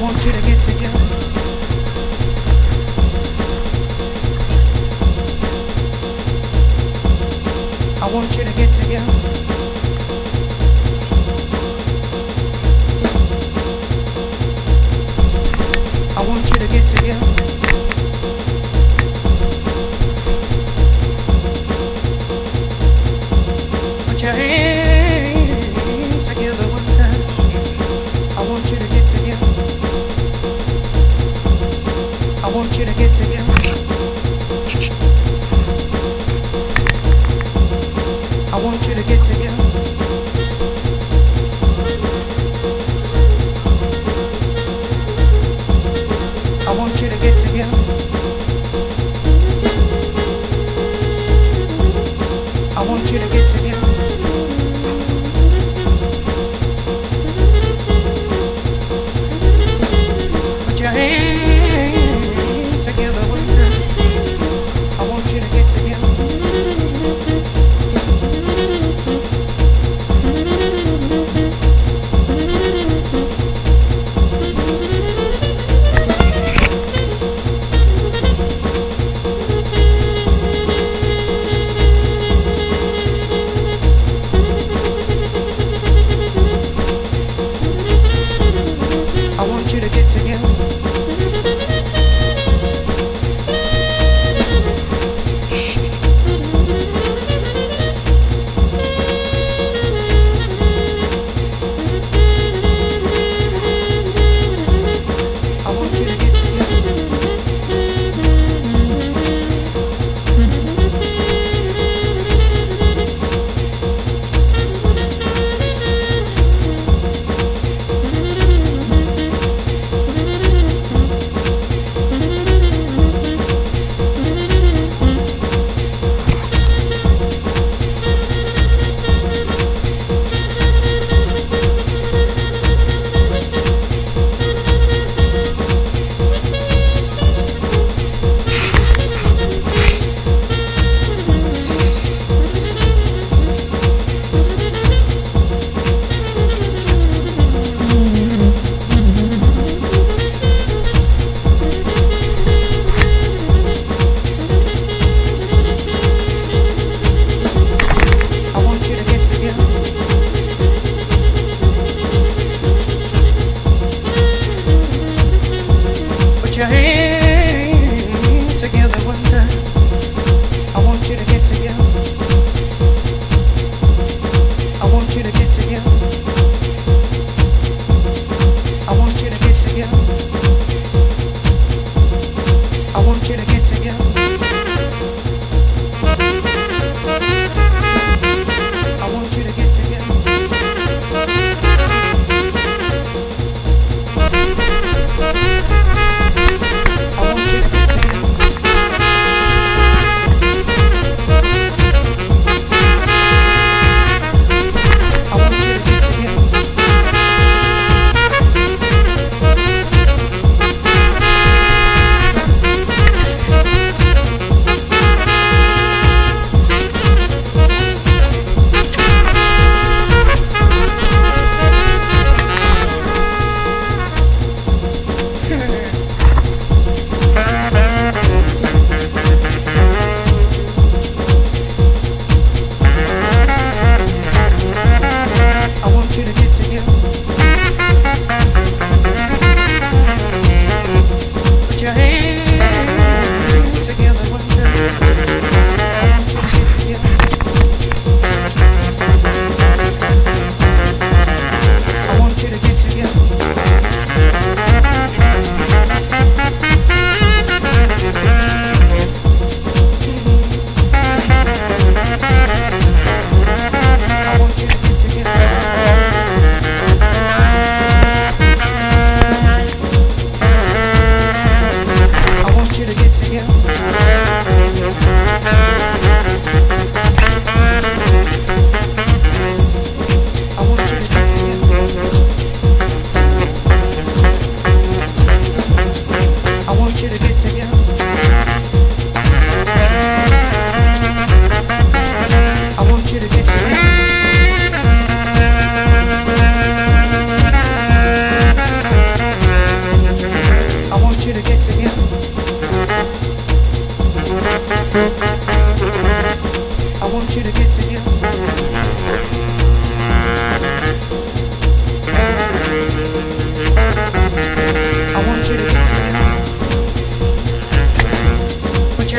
want you to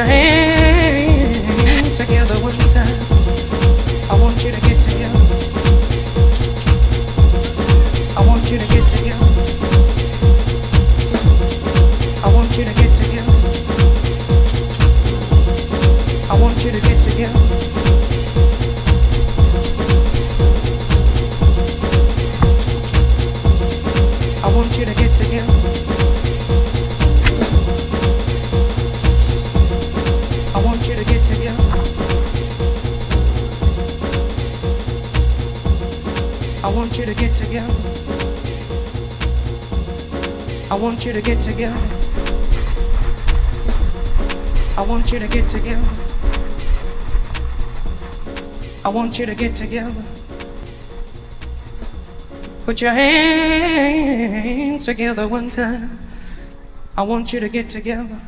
hands together one time. I want you to get together. I want you to get together. I want you to get together. I want you to get together. I want you to get together. I want you to get together. I want you to get together. I want you to get together. Put your hands together one time. I want you to get together.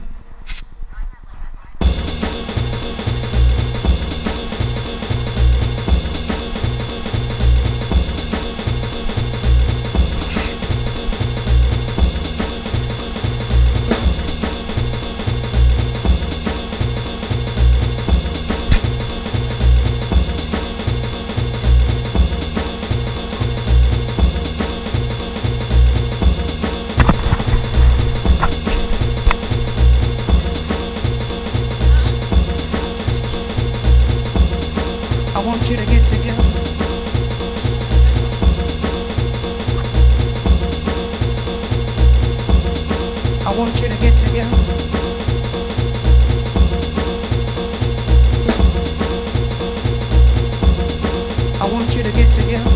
I want you to get together. I want you to get together.